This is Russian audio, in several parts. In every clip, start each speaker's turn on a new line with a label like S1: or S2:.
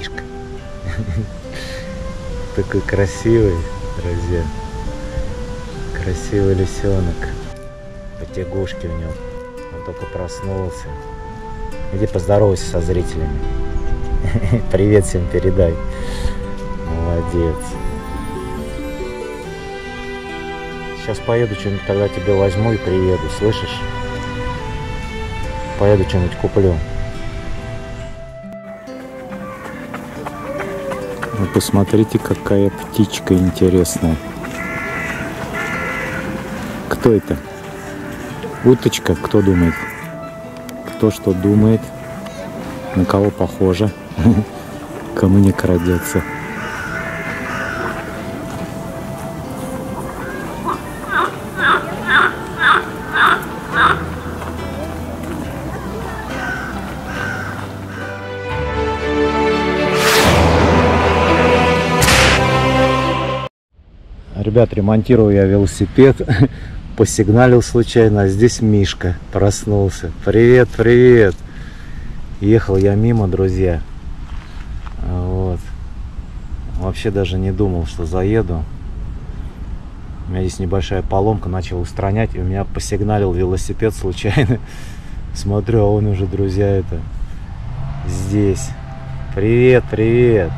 S1: Мишка. Такой красивый, друзья. Красивый лисенок. Потягушки у него. Он только проснулся. Иди поздоровайся со зрителями. Привет всем передай. Молодец. Сейчас поеду, что-нибудь тогда тебе возьму и приеду, слышишь? Поеду, что-нибудь куплю. Посмотрите, какая птичка интересная. Кто это? Уточка, кто думает? Кто что думает? На кого похоже? Кому не крадется? Ребят, ремонтирую я велосипед. Посигналил случайно, а здесь Мишка проснулся. Привет, привет. Ехал я мимо, друзья. Вот. Вообще даже не думал, что заеду. У меня здесь небольшая поломка, начал устранять, и у меня посигналил велосипед случайно. Смотрю, а он уже, друзья, это здесь. Привет, привет.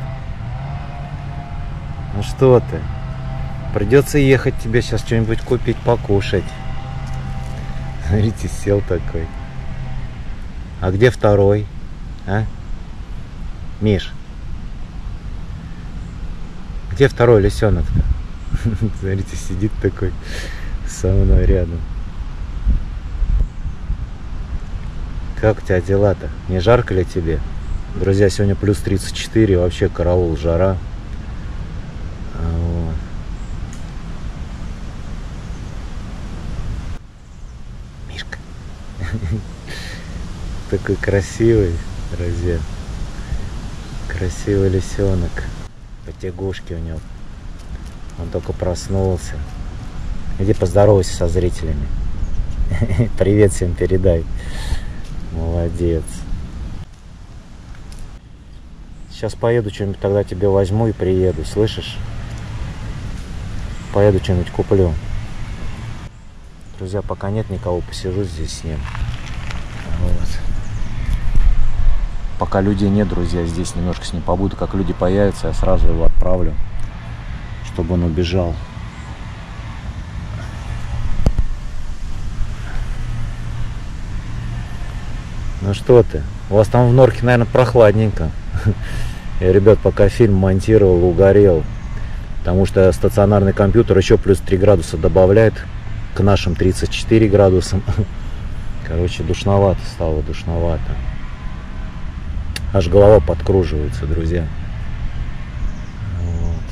S1: Ну что ты? Придется ехать тебе сейчас что-нибудь купить, покушать. Смотрите, сел такой. А где второй? А? Миш. Где второй лисенок-то? Смотрите, сидит такой со мной рядом. Как у тебя дела-то? Не жарко ли тебе? Друзья, сегодня плюс 34, вообще караул, жара. Вот. Мишка. Такой красивый, друзья. Красивый лисенок. Потягушки у него. Он только проснулся. Иди поздоровайся со зрителями. Привет всем передай. Молодец. Сейчас поеду, что-нибудь тогда тебе возьму и приеду, слышишь? Поеду, что-нибудь куплю. Друзья, пока нет никого, посижу здесь с ним. Вот. Пока людей нет, друзья, здесь немножко с ним побуду. Как люди появятся, я сразу его отправлю, чтобы он убежал. Ну что ты? У вас там в норке, наверное, прохладненько. Я, ребят, пока фильм монтировал, угорел. Потому что стационарный компьютер еще плюс 3 градуса добавляет к нашим 34 градусам. Короче, душновато стало, душновато. Аж голова подкруживается, друзья. Вот.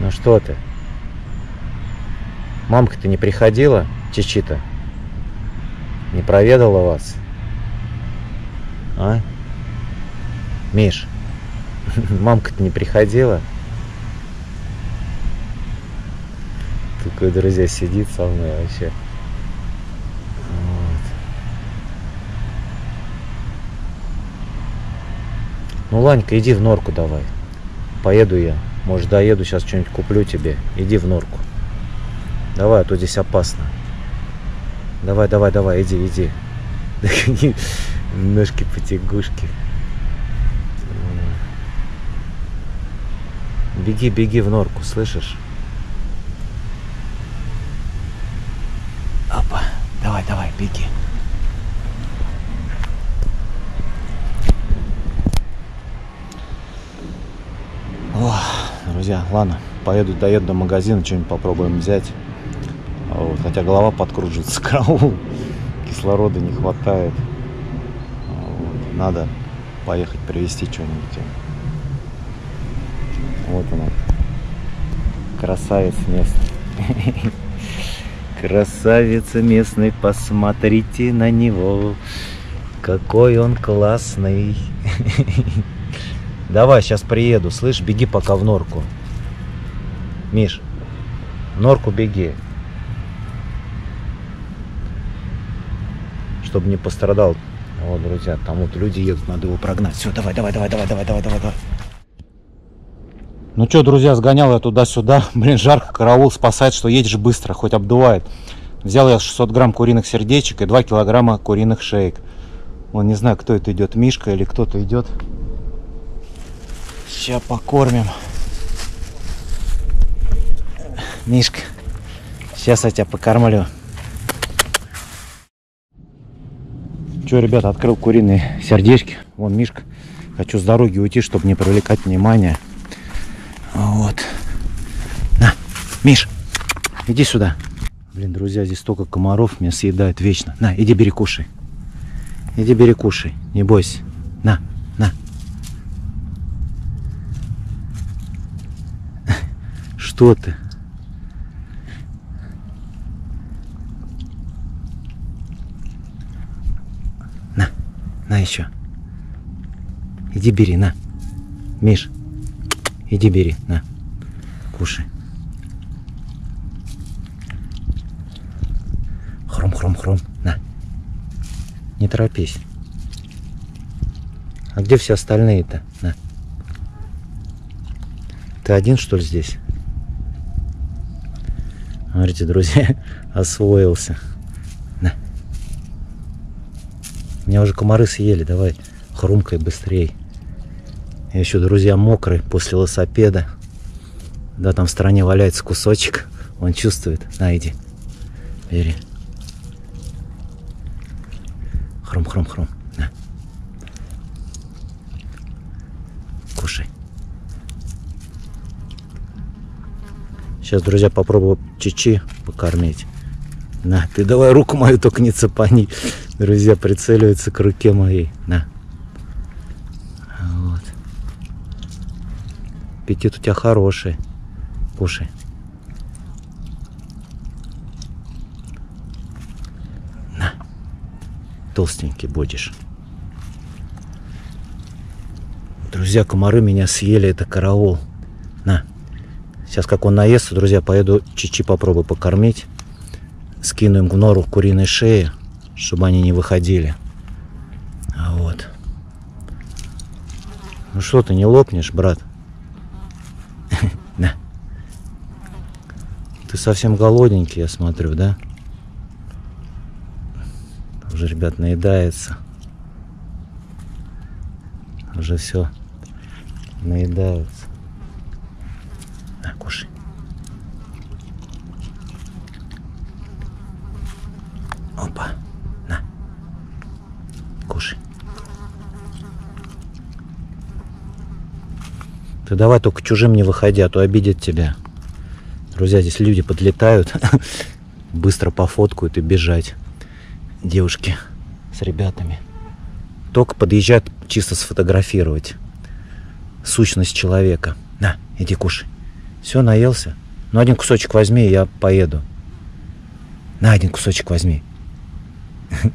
S1: Ну что ты? Мамка-то не приходила, Чичита? Не проведала вас? А? Миш, мамка-то не приходила? Такой, друзья, сидит со мной вообще. Вот. Ну, Ланька, иди в норку давай. Поеду я. Может, доеду, сейчас что-нибудь куплю тебе. Иди в норку. Давай, а то здесь опасно. Давай, давай, давай, иди, иди. Ножки потягушки. Беги, беги в норку, слышишь? Опа, давай, давай, беги. О, друзья, ладно, поеду, доеду до магазина, что-нибудь попробуем взять. Вот, хотя голова подкруживается, караул. Кислорода не хватает. Вот, надо поехать привезти что-нибудь. Вот она. Красавец местный. Красавица местный, посмотрите на него. Какой он классный. Давай, сейчас приеду. Слышь, беги пока в норку. Миш, в норку беги. чтобы не пострадал. Вот, друзья, там вот люди едут, надо его прогнать. Все, давай, давай, давай, давай, давай, давай, давай. Ну что, друзья, сгонял я туда-сюда. Блин, жарко, караул спасает, что едешь быстро, хоть обдувает. Взял я 600 грамм куриных сердечек и 2 килограмма куриных шеек. Вон, не знаю, кто это идет, Мишка или кто-то идет. Сейчас покормим. Мишка, сейчас я тебя покормлю. Че, ребята, открыл куриные сердечки. Вон Мишка. Хочу с дороги уйти, чтобы не привлекать внимания. Вот. На, Миш, иди сюда. Блин, друзья, здесь столько комаров меня съедают вечно. На, иди бери кушай. Иди бери кушай, не бойся. На, на. Что ты? На, на еще. Иди бери, на. Миш, иди бери, на. Кушай. Хром-хром-хром, на. Не торопись. А где все остальные-то? На. Ты один, что ли, здесь? Смотрите, друзья, освоился. На. Меня уже комары съели, давай хрумкай быстрей. Я еще, друзья, мокрый после велосипеда. Да, там в стороне валяется кусочек. Он чувствует. На, иди. Бери. Хром-хром-хром. На. Кушай. Сейчас, друзья, попробую чичи покормить. На, ты давай руку мою только не цепани. Друзья, прицеливается к руке моей. На. Вот. Аппетит у тебя хороший. Кушай. На. Толстенький будешь. Друзья, комары меня съели, это караул. Сейчас, как он наестся, друзья, поеду чичи попробую покормить. Скину им в нору куриной шеи, чтобы они не выходили. А вот. Ну что ты не лопнешь, брат? На. Ты совсем голодненький, я смотрю, да? Уже, ребят, наедается. Уже все наедаются. На, кушай. Опа, на. Кушай. Ты давай только чужим не выходи, а то обидят тебя. Друзья, здесь люди подлетают, быстро пофоткают и бежать. Девушки с ребятами. Только подъезжают чисто сфотографировать сущность человека. На, иди кушай. Все, наелся? Ну, один кусочек возьми, и я поеду. На, один кусочек возьми.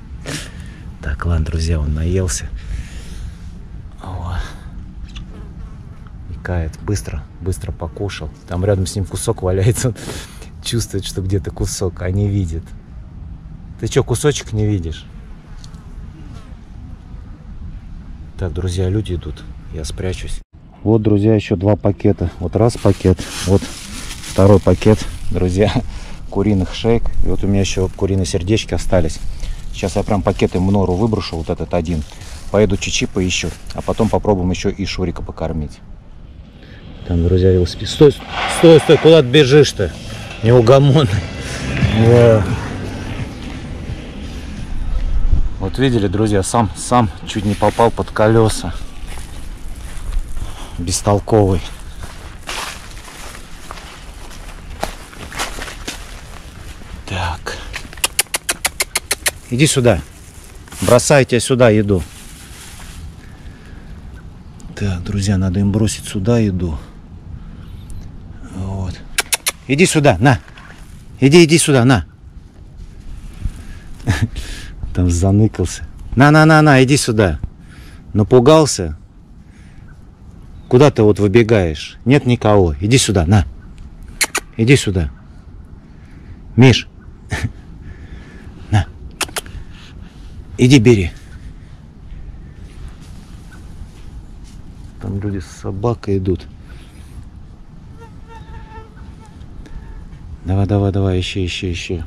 S1: Так, ладно, друзья, он наелся. О. Икает. Быстро, быстро покушал. Там рядом с ним кусок валяется. Он чувствует, что где-то кусок, а не видит. Ты что, кусочек не видишь? Так, друзья, люди идут. Я спрячусь. Вот, друзья, еще два пакета. Вот раз пакет, вот второй пакет, друзья, куриных шейк. И вот у меня еще куриные сердечки остались. Сейчас я прям пакеты в нору выброшу, вот этот один. Поеду чичи поищу, а потом попробуем еще и Шурика покормить. Там, друзья, велосипед. Стой, стой, стой, куда ты бежишь-то? Неугомонный. Да. Вот видели, друзья, сам, сам чуть не попал под колеса. Бестолковый. Так. Иди сюда. Бросайте сюда еду. Так, друзья, надо им бросить сюда еду. Вот. Иди сюда, на. Иди, иди сюда, на. Там заныкался. На-на-на-на, иди сюда. Напугался? Куда ты вот выбегаешь? Нет никого. Иди сюда, на. Иди сюда. Миш. На. Иди бери. Там люди с собакой идут. Давай, давай, давай, ищи, ищи, ищи.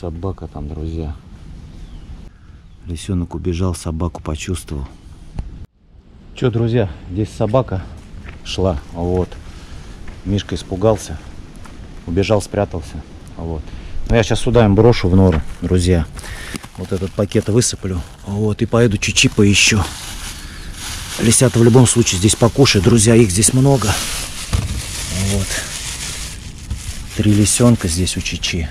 S1: Собака там, друзья. Лисенок убежал, собаку почувствовал. Че, друзья, здесь собака шла, вот. Мишка испугался, убежал, спрятался, вот. Но я сейчас сюда им брошу в нору, друзья. Вот этот пакет высыплю, вот, и поеду чичи поищу. Лисята в любом случае здесь покушают, друзья, их здесь много. Вот. Три лисенка здесь у Чичи.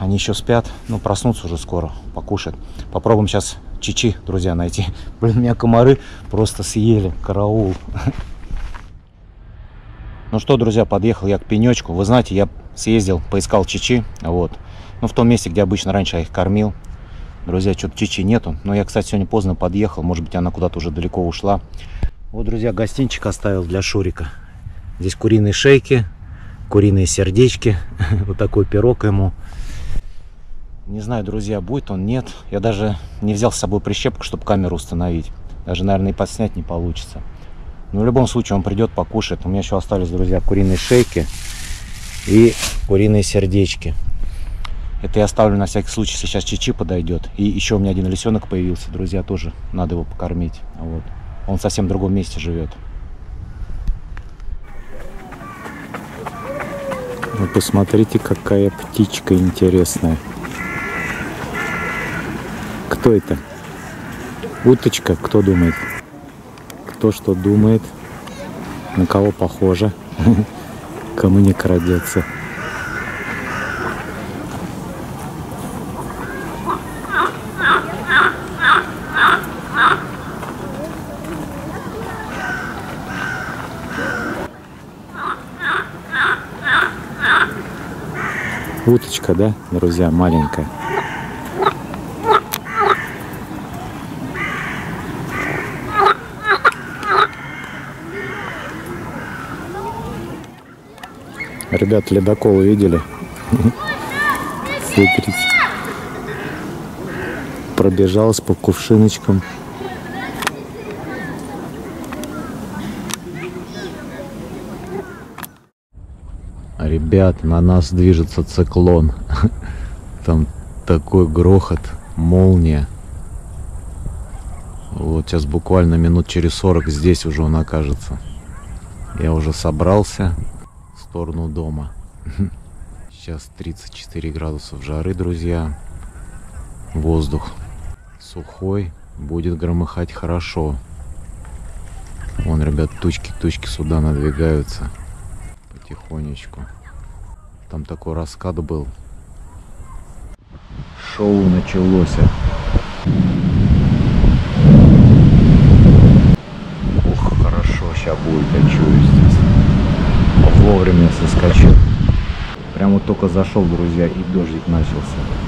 S1: Они еще спят, ну проснутся уже скоро, покушают. Попробуем сейчас Чичи, друзья, найти. Блин, меня комары просто съели, караул. Ну что, друзья, подъехал я к пенечку. Вы знаете, я съездил, поискал Чичи, вот. Ну, в том месте, где обычно раньше я их кормил. Друзья, что-то Чичи нету. Но я, кстати, сегодня поздно подъехал. Может быть, она куда-то уже далеко ушла. Вот, друзья, гостинчик оставил для Шурика. Здесь куриные шейки, куриные сердечки. Вот такой пирог ему. Не знаю, друзья, будет он, нет. Я даже не взял с собой прищепку, чтобы камеру установить. Даже, наверное, и подснять не получится. Но в любом случае он придет, покушает. У меня еще остались, друзья, куриные шейки и куриные сердечки. Это я оставлю на всякий случай, если сейчас Чичи подойдет. И еще у меня один лисенок появился, друзья, тоже надо его покормить. Вот. Он совсем другом месте живет. Вы посмотрите, какая птичка интересная. Кто это? Уточка, кто думает? Кто что думает? На кого похоже? Кому не крадется? Уточка, да, друзья, маленькая. Ребят, ледокол видели? Смотрите. Пробежалась по кувшиночкам. Ребят, на нас движется циклон. Там такой грохот, молния. Вот сейчас буквально минут через 40 здесь уже он окажется. Я уже собрался сторону дома. Сейчас 34 градусов жары, друзья. Воздух сухой, будет громыхать хорошо. Вон, ребят, тучки, тучки сюда надвигаются потихонечку. Там такой раскат был. Шоу началось. Ух, хорошо, сейчас будет, я чую здесь. Вовремя соскочил. Прямо только зашел, друзья, и дождик начался.